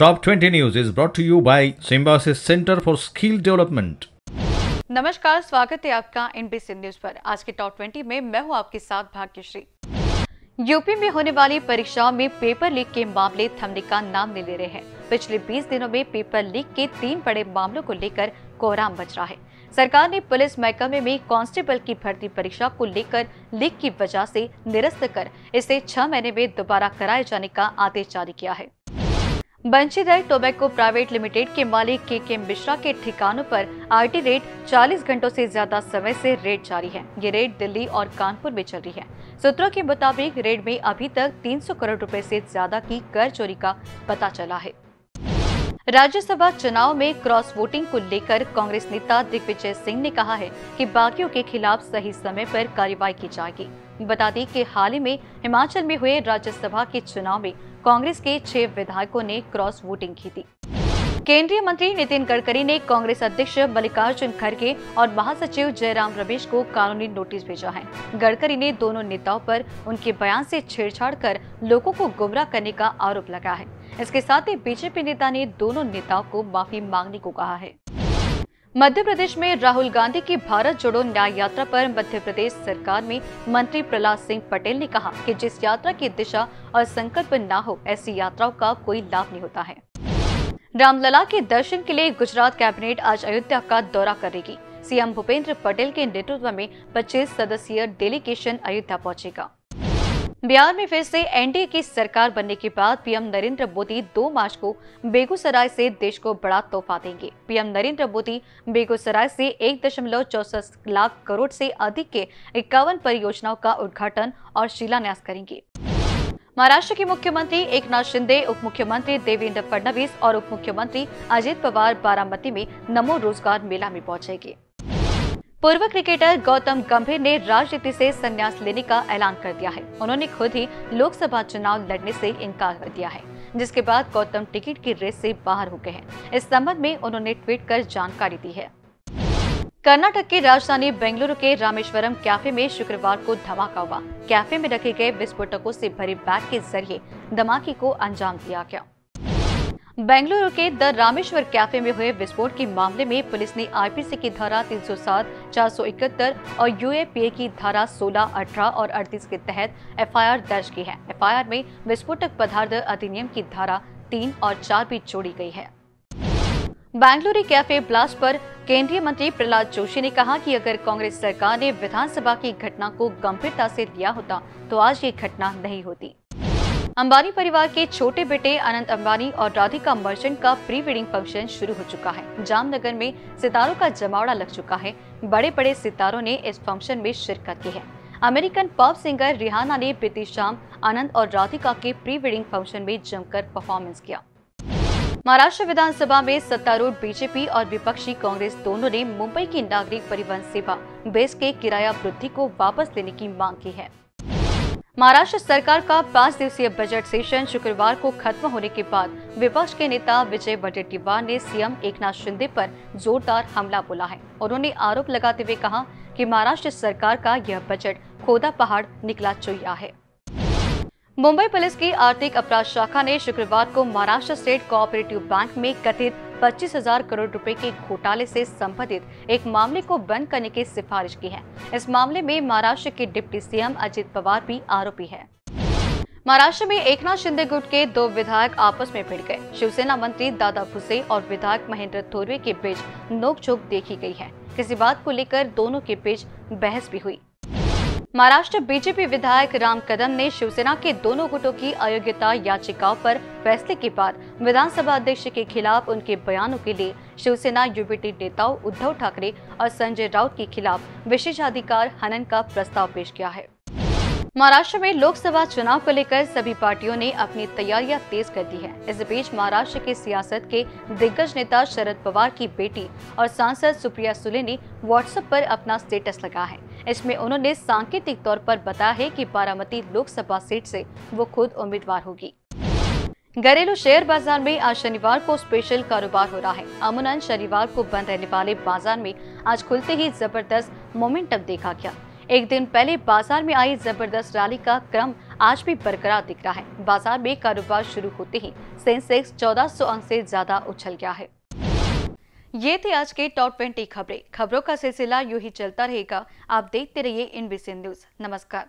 Top 20 news is brought to you by Symbiosis Center for Skill Development. नमस्कार, स्वागत है आपका एनबीसी न्यूज़ पर। आज के टॉप 20 में मैं हूँ आपके साथ भाग्यश्री। यूपी में होने वाली परीक्षाओं में पेपर लीक के मामले थमने का नाम नहीं ले रहे हैं। पिछले 20 दिनों में पेपर लीक के तीन बड़े मामलों को लेकर कोहराम बच रहा है। सरकार ने पुलिस महकमे में कांस्टेबल की भर्ती परीक्षा को लेकर लीक की वजह से निरस्त कर इसे छह महीने में दोबारा कराए जाने का आदेश जारी किया है। बंशीधर टोबैको प्राइवेट लिमिटेड के मालिक के के मिश्रा के ठिकानों पर आरटी रेट 40 घंटों से ज़्यादा समय से रेड जारी है। ये रेड दिल्ली और कानपुर में चल रही है। सूत्रों के मुताबिक रेड में अभी तक 300 करोड़ रुपए से ज़्यादा की कर चोरी का पता चला है। राज्यसभा चुनाव में क्रॉस वोटिंग को लेकर कांग्रेस नेता दिग्विजय सिंह ने कहा है कि बागियों के खिलाफ सही समय पर कार्रवाई की जाएगी। बता दें कि हाल ही में हिमाचल में हुए राज्यसभा के चुनाव में कांग्रेस के छह विधायकों ने क्रॉस वोटिंग की थी। केंद्रीय मंत्री नितिन गडकरी ने कांग्रेस अध्यक्ष मल्लिकार्जुन खड़गे और महासचिव जयराम रमेश को कानूनी नोटिस भेजा है। गडकरी ने दोनों नेताओं पर उनके बयान से छेड़छाड़ कर लोगों को गुमराह करने का आरोप लगाया है। इसके साथ ही बीजेपी नेता ने दोनों नेताओं को माफ़ी मांगने को कहा है। मध्य प्रदेश में राहुल गांधी की भारत जोड़ो न्याय यात्रा पर मध्य प्रदेश सरकार में मंत्री प्रहलाद सिंह पटेल ने कहा कि जिस यात्रा की दिशा और संकल्प न हो, ऐसी यात्राओं का कोई लाभ नहीं होता है। रामलला के दर्शन के लिए गुजरात कैबिनेट आज अयोध्या का दौरा करेगी। सीएम भूपेंद्र पटेल के नेतृत्व में 25 सदस्यीय डेलीगेशन अयोध्या पहुंचेगा। बिहार में फिर से एनडीए की सरकार बनने के बाद पीएम नरेंद्र मोदी 2 मार्च को बेगूसराय से देश को बड़ा तोहफा देंगे। पीएम नरेंद्र मोदी बेगूसराय से एक दशमलव चौसठ लाख करोड़ से अधिक के इक्यावन परियोजनाओं का उद्घाटन और शिलान्यास करेंगे। महाराष्ट्र के मुख्यमंत्री एकनाथ शिंदे उप मुख्यमंत्री देवेंद्र फडणवीस और उप मुख्यमंत्री अजित पवार बारामती में नमो रोज़गार मेला में पहुँचेंगे। पूर्व क्रिकेटर गौतम गंभीर ने राजनीति से संन्यास लेने का ऐलान कर दिया है। उन्होंने खुद ही लोकसभा चुनाव लड़ने से इनकार कर दिया है, जिसके बाद गौतम टिकट की रेस से बाहर हो गए हैं। इस संबंध में उन्होंने ट्वीट कर जानकारी दी है। कर्नाटक की राजधानी बेंगलुरु के रामेश्वरम कैफ़े में शुक्रवार को धमाका हुआ। कैफ़े में रखे गए विस्फोटकों से भरे बैग के ज़रिए धमाके को अंजाम दिया गया। बेंगलुरु के द रामेश्वर कैफ़े में हुए विस्फोट के मामले में पुलिस ने आईपीसी की धारा 307, 471 और यूएपीए की धारा 16, 18 और 38 के तहत एफआईआर दर्ज की है। एफआईआर में विस्फोटक पदार्थ अधिनियम की धारा तीन और चार भी जोड़ी गई है। बेंगलुरु कैफ़े ब्लास्ट पर केंद्रीय मंत्री प्रहलाद जोशी ने कहा कि अगर कांग्रेस सरकार ने विधानसभा की घटना को गंभीरता से लिया होता तो आज ये घटना नहीं होती। अंबानी परिवार के छोटे बेटे अनंत अंबानी और राधिका मर्चेंट का प्री वेडिंग फ़ंक्शन शुरू हो चुका है। जामनगर में सितारों का जमावड़ा लग चुका है। बड़े बड़े सितारों ने इस फ़ंक्शन में शिरकत की है। अमेरिकन पॉप सिंगर रिहाना ने बीती शाम आनंद और राधिका के प्री वेडिंग फ़ंक्शन में जमकर परफॉर्मेंस किया। महाराष्ट्र विधानसभा में सत्तारूढ़ बीजेपी और विपक्षी कांग्रेस दोनों ने मुंबई की नागरिक परिवहन सेवा, बेस के किराया वृद्धि को वापस लेने की मांग की है। महाराष्ट्र सरकार का पाँच दिवसीय बजट सेशन शुक्रवार को खत्म होने के बाद विपक्ष के नेता विजय वडेट्टीवार ने सीएम एकनाथ शिंदे पर जोरदार हमला बोला है उन्होंने आरोप लगाते हुए कहा कि महाराष्ट्र सरकार का यह बजट खोदा पहाड़ निकला चुया है। मुंबई पुलिस की आर्थिक अपराध शाखा ने शुक्रवार को महाराष्ट्र स्टेट कोऑपरेटिव बैंक में कथित पच्चीस हज़ार करोड़ रुपए के घोटाले से संबंधित एक मामले को बंद करने की सिफारिश की है। इस मामले में महाराष्ट्र के डिप्टी सीएम अजित पवार भी आरोपी है। महाराष्ट्र में एकनाथ शिंदे गुट के दो विधायक आपस में भिड़ गए। शिवसेना मंत्री दादा भुसे और विधायक महेंद्र थोरवे के बीच नोकझोंक देखी गई है। किसी बात को लेकर दोनों के बीच बहस भी हुई। महाराष्ट्र बीजेपी विधायक राम कदम ने शिवसेना के दोनों गुटों की अयोग्यता याचिकाओं पर फैसले के बाद विधानसभा अध्यक्ष के खिलाफ उनके बयानों के लिए शिवसेना यूबीटी नेताओं उद्धव ठाकरे और संजय राउत के खिलाफ विशेषाधिकार हनन का प्रस्ताव पेश किया है। महाराष्ट्र में लोकसभा चुनाव को लेकर सभी पार्टियों ने अपनी तैयारियाँ तेज कर दी है। इस बीच महाराष्ट्र के सियासत के दिग्गज नेता शरद पवार की बेटी और सांसद सुप्रिया सुले ने व्हाट्सएप पर अपना स्टेटस लगा है। इसमें उन्होंने सांकेतिक तौर पर बताया है कि बारामती लोकसभा सीट से वो खुद उम्मीदवार होगी। घरेलू शेयर बाज़ार में आज शनिवार को स्पेशल कारोबार हो रहा है। अमुनन शनिवार को बंद रहने वाले बाज़ार में आज खुलते ही ज़बरदस्त मोमेंटम देखा गया। एक दिन पहले बाज़ार में आई ज़बरदस्त रैली का क्रम आज भी बरकरार दिख रहा है। बाज़ार में कारोबार शुरू होते ही सेंसेक्स 1400 अंक से ज़्यादा उछल गया है। ये थे आज के टॉप 20 खबरें। खबरों का सिलसिला यूँ ही चलता रहेगा। आप देखते रहिए इन न्यूज़। नमस्कार।